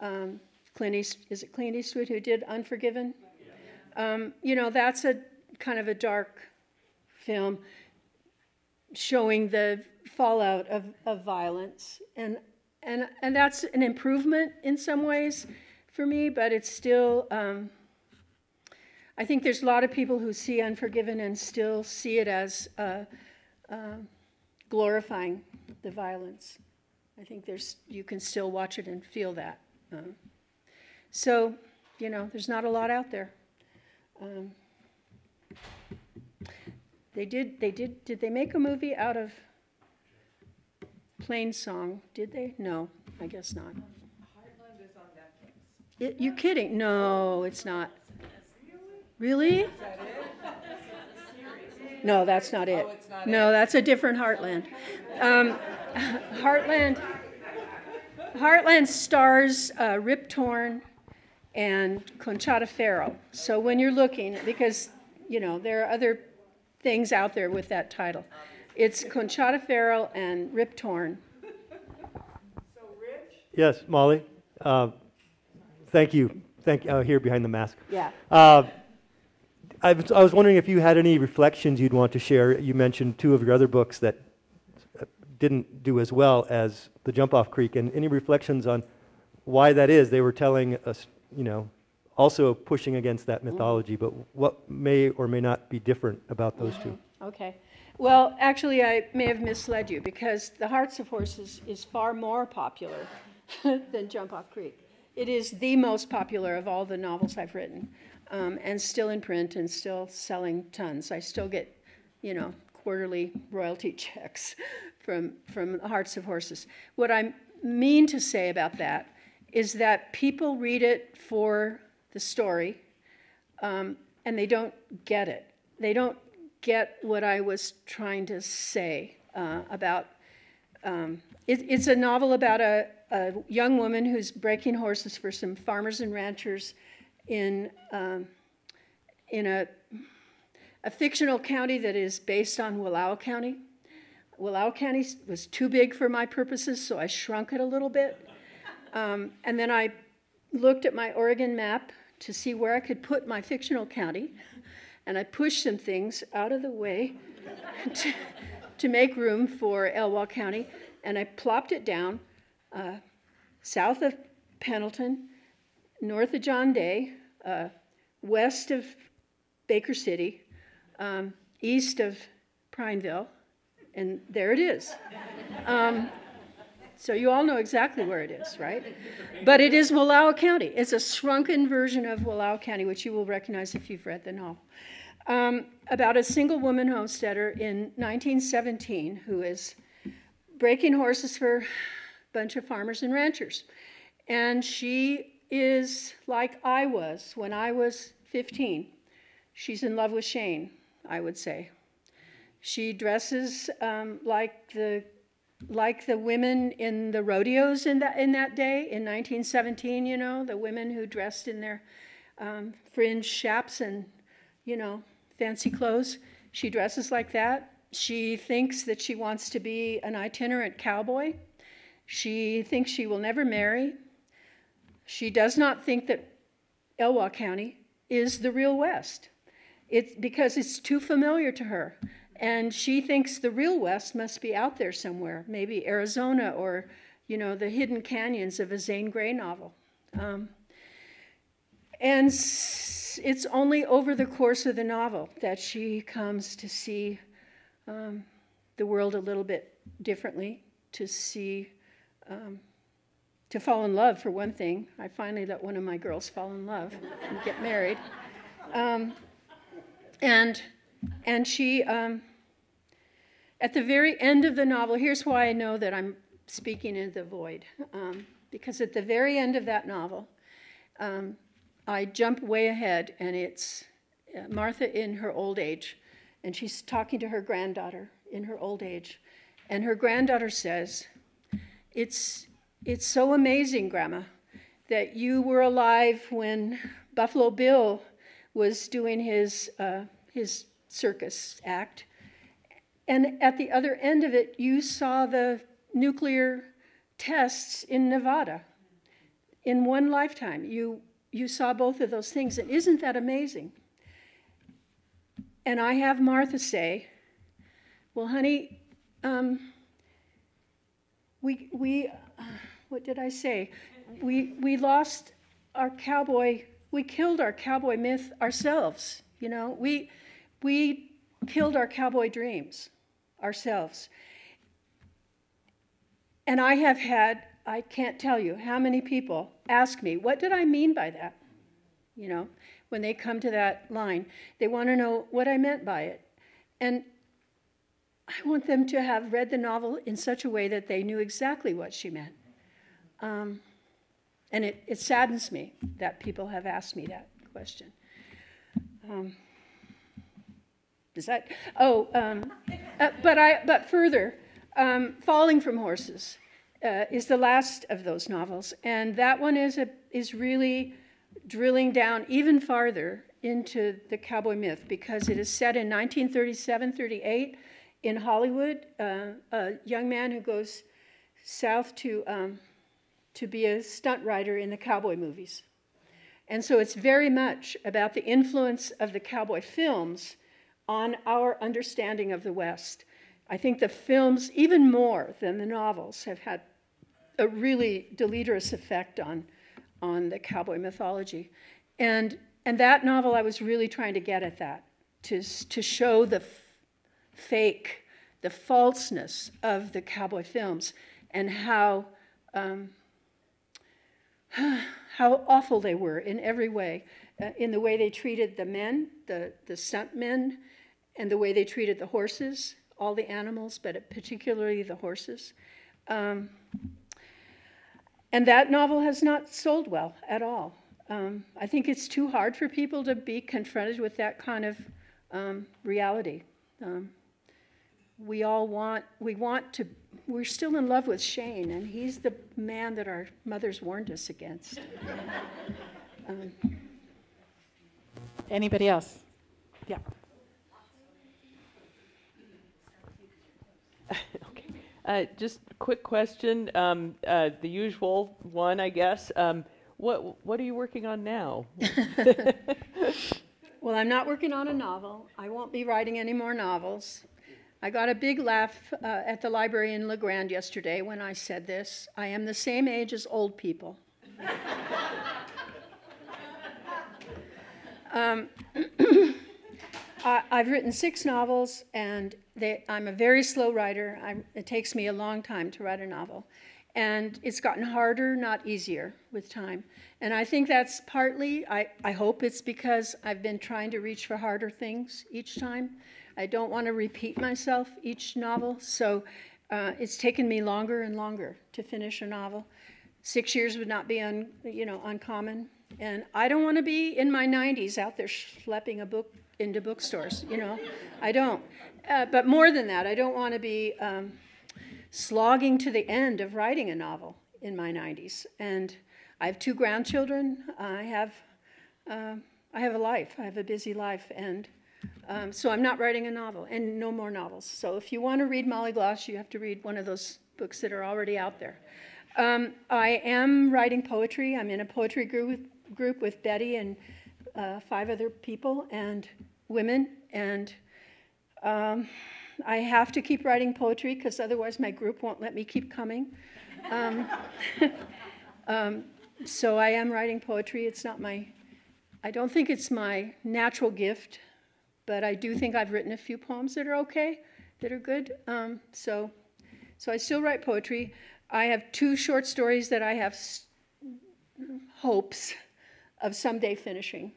um, Clint East, is it Clint Eastwood who did Unforgiven? Um, you know, that's a kind of a dark film showing the fallout of, of violence, and and and that's an improvement in some ways for me, but it's still. Um, I think there's a lot of people who see Unforgiven and still see it as. Uh, glorifying the violence. I think there's you can still watch it and feel that. Um, so, you know, there's not a lot out there. Um, they did. They did. Did they make a movie out of Plainsong? Did they? No, I guess not. Heartland is on Netflix. It, you kidding? No, it's not. Really? No, that's not it. No, that's a different Heartland. Um, Heartland. Heartland stars uh, Rip Torn and Conchata Ferrell. So when you're looking, because you know there are other things out there with that title, it's Conchata Ferrell and Rip Torn. So Rich, Yes, Molly. Uh, Thank you. Thank, uh, here behind the mask. Yeah. I was, I was wondering if you had any reflections you'd want to share. You mentioned two of your other books that uh, didn't do as well as The Jump Off Creek, and any reflections on why that is? They were telling us, you know, also pushing against that mythology, but what may or may not be different about those two? Okay. Well, actually, I may have misled you because The Hearts of Horses is far more popular than Jump Off Creek. It is the most popular of all the novels I've written, um, and still in print and still selling tons. I still get, you know, quarterly royalty checks from from Hearts of Horses. What I mean to say about that is that people read it for the story, um, and they don't get it. They don't get what I was trying to say uh, about. Um, it, it's a novel about a, a young woman who's breaking horses for some farmers and ranchers in um, in a a fictional county that is based on Wallowa County. Wallowa County was too big for my purposes, so I shrunk it a little bit. Um, and then I looked at my Oregon map to see where I could put my fictional county, and I pushed some things out of the way to, to make room for Elwha County, and I plopped it down uh, south of Pendleton, north of John Day, uh, west of Baker City, um, east of Prineville, and there it is. Um, so you all know exactly where it is, right? But it is Wallowa County. It's a shrunken version of Wallowa County, which you will recognize if you've read the novel. Um, about a single woman homesteader in 1917 who is breaking horses for a bunch of farmers and ranchers. And she is like I was when I was 15. She's in love with Shane, I would say. She dresses um, like the like the women in the rodeos in that in that day in 1917. You know, the women who dressed in their um, fringe chaps and you know fancy clothes. She dresses like that. She thinks that she wants to be an itinerant cowboy. She thinks she will never marry. She does not think that Elwha County is the real West. It's because it's too familiar to her. And she thinks the real West must be out there somewhere, maybe Arizona or, you know, the hidden canyons of a Zane Grey novel. Um, and it's only over the course of the novel that she comes to see um, the world a little bit differently, to see, um, to fall in love, for one thing. I finally let one of my girls fall in love and get married. Um, and, and she, um, at the very end of the novel, here's why I know that I'm speaking into the void. Um, because at the very end of that novel, um, I jump way ahead, and it's uh, Martha in her old age, and she's talking to her granddaughter in her old age. And her granddaughter says, It's, it's so amazing, Grandma, that you were alive when Buffalo Bill was doing his, uh, his circus act. And at the other end of it, you saw the nuclear tests in Nevada in one lifetime. You, you saw both of those things. And isn't that amazing? And I have Martha say, Well, honey, um, we, we uh, what did I say? We, we lost our cowboy, we killed our cowboy myth ourselves. You know, we, we killed our cowboy dreams ourselves. And I have had, I can't tell you how many people ask me, what did I mean by that? You know, when they come to that line, they want to know what I meant by it. And I want them to have read the novel in such a way that they knew exactly what she meant. Um, and it, it saddens me that people have asked me that question. Um, does that? Oh, um, uh, but I. But further, um, Falling from Horses uh, is the last of those novels, and that one is a is really drilling down even farther into the cowboy myth because it is set in 1937-38 in Hollywood. Uh, a young man who goes south to um, to be a stunt rider in the cowboy movies. And so it's very much about the influence of the cowboy films on our understanding of the West. I think the films, even more than the novels, have had a really deleterious effect on, on the cowboy mythology. And, and that novel, I was really trying to get at that, to, to show the fake, the falseness of the cowboy films, and how um, how awful they were in every way, uh, in the way they treated the men, the, the stunt men, and the way they treated the horses, all the animals, but particularly the horses. Um, and that novel has not sold well at all. Um, I think it's too hard for people to be confronted with that kind of um, reality. Um, we all want, we want to, we're still in love with Shane, and he's the man that our mothers warned us against. um, Anybody else? Yeah. Okay. Uh, Just a quick question, um, uh, the usual one, I guess. Um, What, what are you working on now? Well, I'm not working on a novel. I won't be writing any more novels. I got a big laugh uh, at the library in La Grande yesterday when I said this. I am the same age as old people. um, I, I've written six novels, and they, I'm a very slow writer. I'm, it takes me a long time to write a novel. And it's gotten harder, not easier, with time. And I think that's partly, I, I hope it's because I've been trying to reach for harder things each time. I don't want to repeat myself each novel, so uh, it's taken me longer and longer to finish a novel. Six years would not be un, you know, uncommon. And I don't want to be in my 90s out there schlepping a book into bookstores, you know. I don't. Uh, but more than that, I don't want to be um, slogging to the end of writing a novel in my 90s. And I have two grandchildren. I have, uh, I have a life. I have a busy life, and um, so I'm not writing a novel, and no more novels. So if you want to read Molly Gloss, you have to read one of those books that are already out there. Um, I am writing poetry. I'm in a poetry group with, group with Betty and uh, five other people, and women, and um, I have to keep writing poetry because otherwise my group won't let me keep coming. Um, um, so I am writing poetry. It's not my, I don't think it's my natural gift, but I do think I've written a few poems that are okay, that are good. Um, so, so I still write poetry. I have two short stories that I have s- hopes of someday finishing.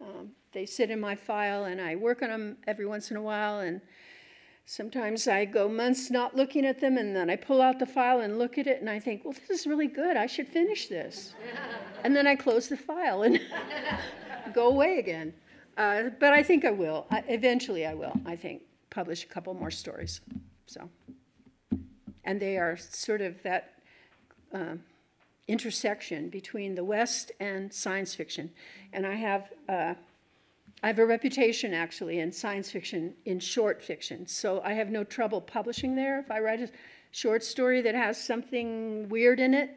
Um, they sit in my file, and I work on them every once in a while, and Sometimes I go months not looking at them, and then I pull out the file and look at it, and I think, well, this is really good. I should finish this. and then I close the file and go away again. Uh, but I think I will. I, eventually, I will. I think publish a couple more stories. So, and they are sort of that uh, intersection between the West and science fiction. And I have. Uh, I have a reputation actually in science fiction, in short fiction, so I have no trouble publishing there. If I write a short story that has something weird in it,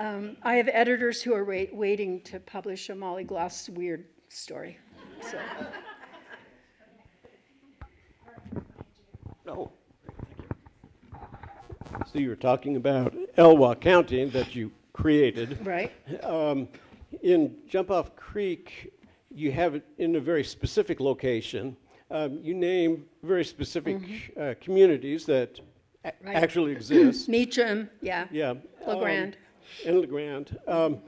um, I have editors who are wait, waiting to publish a Molly Gloss weird story. So. Oh, So you were talking about Elwha County that you created. Right. Um, in Jump Off Creek, you have it in a very specific location. Um, you name very specific uh, communities that Right. actually exist. Meacham, yeah. yeah. La um, and La Grande. Um,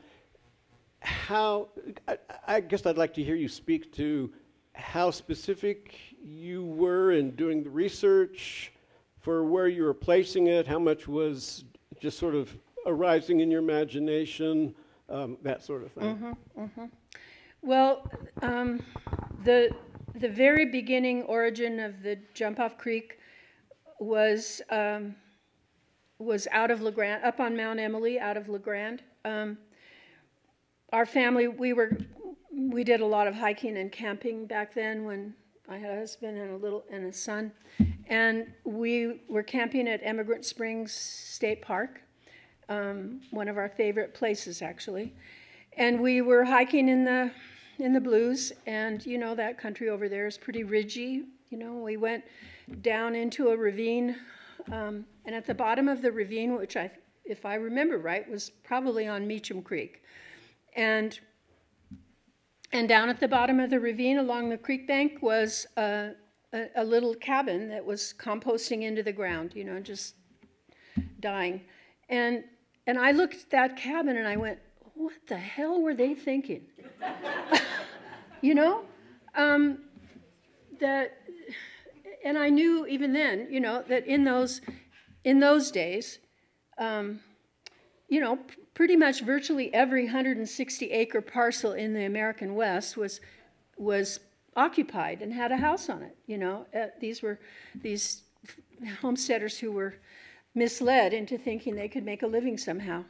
how, I, I guess I'd like to hear you speak to how specific you were in doing the research for where you were placing it, how much was just sort of arising in your imagination, um, that sort of thing. Well, um, the, the very beginning origin of the Jump Off Creek was, um, was out of La Grande, up on Mount Emily, out of La Grande. Our family, we were, we did a lot of hiking and camping back then when I had a husband and a little, and a son. And we were camping at Emigrant Springs State Park, um, one of our favorite places, actually. And we were hiking in the in the blues, and you know that country over there is pretty ridgy. You know, we went down into a ravine, um, and at the bottom of the ravine, which I, if I remember right, was probably on Meacham Creek, and and down at the bottom of the ravine along the creek bank was a, a, a little cabin that was composting into the ground. You know, just dying, and and I looked at that cabin and I went, what the hell were they thinking? you know, um, that, and I knew even then, you know, that in those, in those days, um, you know, pretty much virtually every 160 acre parcel in the American West was was occupied and had a house on it. You know, uh, these were these homesteaders who were misled into thinking they could make a living somehow.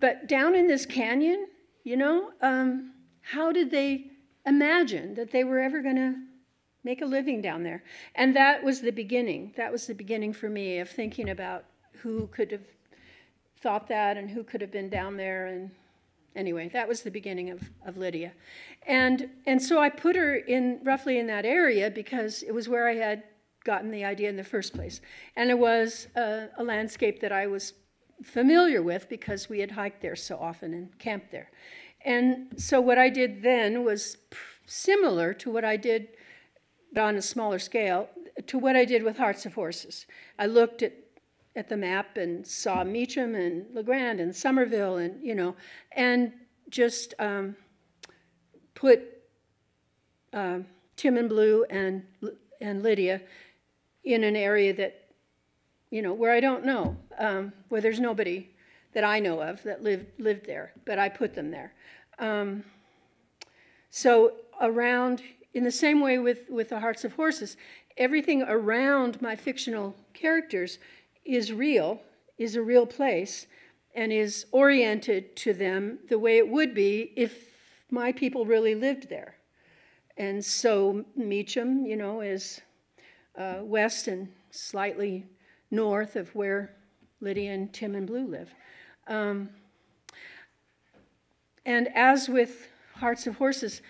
But down in this canyon, you know, um, how did they imagine that they were ever going to make a living down there? And that was the beginning. That was the beginning for me of thinking about who could have thought that and who could have been down there and anyway that was the beginning of, of lydia. And and so i put her in roughly in that area because it was where i had gotten the idea in the first place. And it was a, a landscape that i was familiar with because we had hiked there so often and camped there. And so what i did then was similar to what i did but on a smaller scale to what i did with hearts of horses. I looked at at the map and saw Meacham and La Grande and Summerville and you know, and just um, put um, Tim and Blue and and Lydia in an area that you know where I don't know, um, where there's nobody that I know of that lived lived there, but I put them there. Um, so around, in the same way with with the Hearts of Horses, everything around my fictional characters is real, is a real place, and is oriented to them the way it would be if my people really lived there. And so Meacham, you know, is uh, west and slightly north of where Lydia and Tim and Blue live. Um, and as with Hearts of Horses,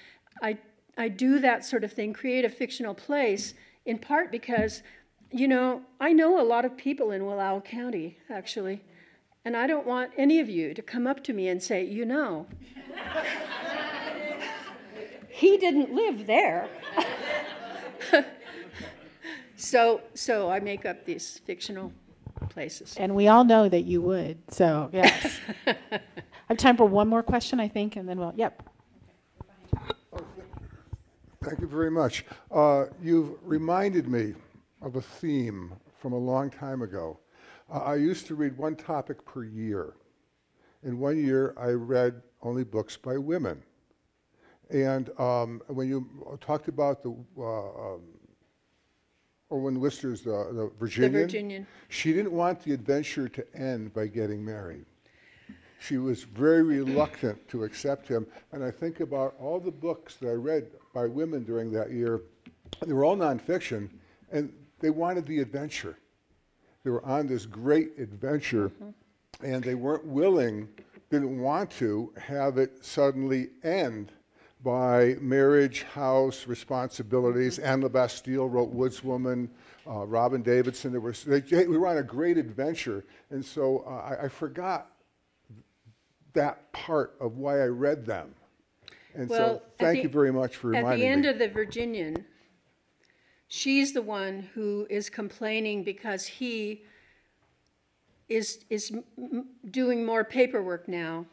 I, I do that sort of thing, create a fictional place, in part because, you know, I know a lot of people in Wallowa County, actually, and I don't want any of you to come up to me and say, you know, he didn't live there. so, so I make up these fictional places. And we all know that you would, so yes. I have time for one more question, I think, and then we'll, yep. Thank you very much. Uh, You've reminded me of a theme from a long time ago. Uh, I used to read one topic per year. In one year, I read only books by women. And um, when you talked about the, uh, um, Owen Wister's uh, The The Virginian, Virginian. she didn't want the adventure to end by getting married. She was very reluctant to accept him. And I think about all the books that I read by women during that year. They were all nonfiction, and they wanted the adventure. They were on this great adventure, and they weren't willing, didn't want to have it suddenly end by marriage, house, responsibilities. Anne LaBastille wrote Woodswoman, uh, Robyn Davidson. There was, they, we were on a great adventure, and so uh, I, I forgot that part of why I read them. And Well, so thank the- you very much for At reminding the end me. of the Virginian, she's the one who is complaining because he is, is doing more paperwork now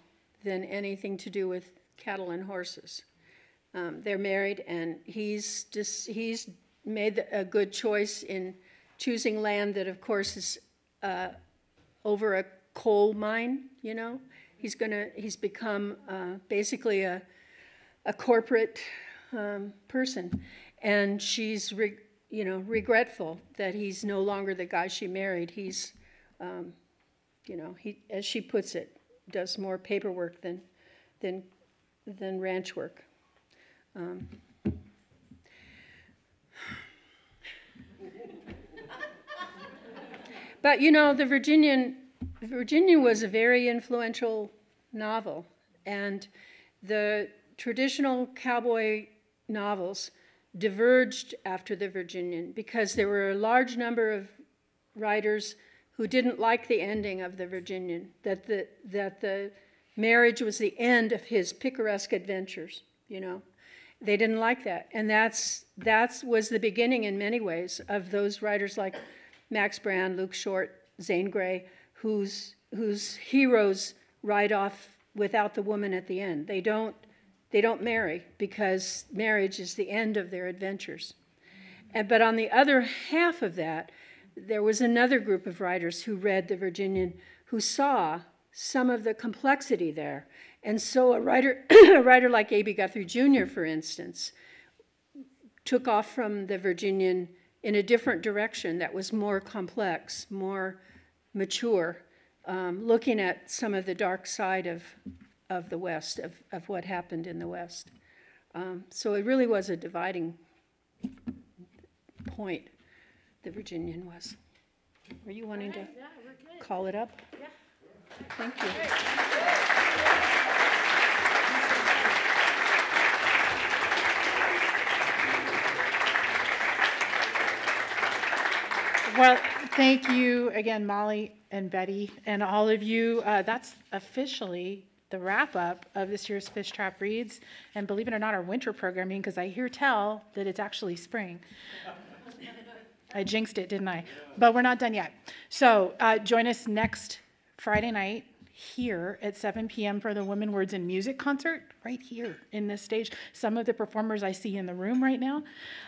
than anything to do with cattle and horses. Um, they're married and he's just, he's made a good choice in choosing land that of course is, uh, over a coal mine, you know? He's gonna, he's become, uh, basically a, a corporate um, person, and she's, re- you know, regretful that he's no longer the guy she married. He's, um, you know, he, as she puts it, does more paperwork than, than, than ranch work. Um, but you know, the Virginian, Virginia was a very influential novel, and the traditional cowboy novels diverged after the Virginian because there were a large number of writers who didn't like the ending of the Virginian, that the, that the marriage was the end of his picaresque adventures, you know. They didn't like that. And that's, that's was the beginning in many ways of those writers like Max Brand, Luke Short, Zane Grey, whose, whose heroes ride off without the woman at the end. They don't, they don't marry because marriage is the end of their adventures. And, but on the other half of that, there was another group of writers who read the Virginian who saw some of the complexity there. And so a writer, a writer like A.B. Guthrie Jr., for instance, took off from the Virginian in a different direction that was more complex, more mature, um, looking at some of the dark side of, of the West, of, of what happened in the West. Um, so it really was a dividing point, the Virginian was. Are you wanting to call it up? Yeah. Thank you. Well, thank you again, Molly and Betty, and all of you. Uh, that's officially the wrap up of this year's Fishtrap Reads. And believe it or not, our winter programming, because I hear tell that it's actually spring. I jinxed it, didn't I? But we're not done yet. So uh, join us next Friday night here at 7 p.m. for the Women Words and Music concert, right here in this stage. Some of the performers I see in the room right now.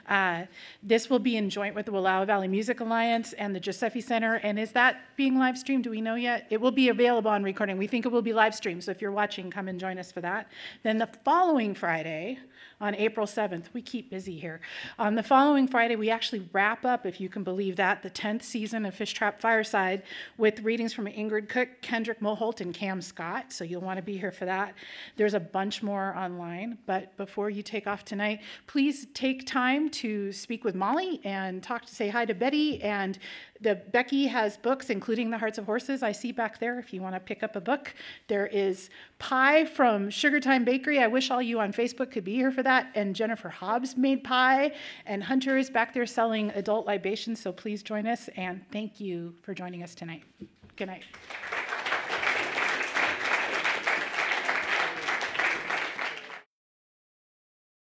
Uh, this will be in joint with the Wallowa Valley Music Alliance and the Josephy Center. And is that being live streamed? Do we know yet? It will be available on recording. We think it will be live streamed. So if you're watching, come and join us for that. Then the following Friday, on April 7th. We keep busy here. On the following Friday, we actually wrap up, if you can believe that, the 10th season of Fishtrap Fireside with readings from Ingrid Cook, Kendrick Moholt, and Cam Scott, so you'll want to be here for that. There's a bunch more online, but before you take off tonight, please take time to speak with Molly and talk to say hi to Betty. And the Becky has books, including The Hearts of Horses. I see back there if you want to pick up a book. There is pie from Sugar Time Bakery. I wish all you on Facebook could be here for that. And Jennifer Hobbs made pie, and Hunter is back there selling adult libations. So please join us. And thank you for joining us tonight. Good night.